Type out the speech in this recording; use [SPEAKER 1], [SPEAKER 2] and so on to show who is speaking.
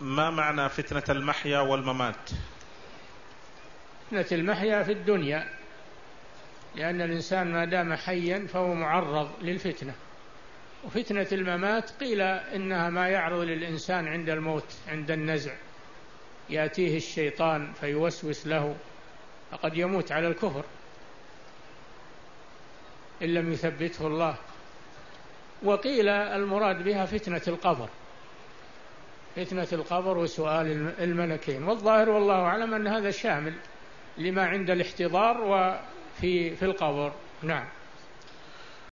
[SPEAKER 1] ما معنى فتنة المحيا والممات؟
[SPEAKER 2] فتنة المحيا في الدنيا لأن الإنسان ما دام حيا فهو معرض للفتنة. وفتنة الممات قيل إنها ما يعرض للإنسان عند الموت عند النزع. يأتيه الشيطان فيوسوس له فقد يموت على الكفر. إن لم يثبته الله. وقيل المراد بها فتنة القبر. فتنة القبر وسؤال الملكين والظاهر والله أعلم أن هذا شامل لما عند الاحتضار وفي في القبر. نعم.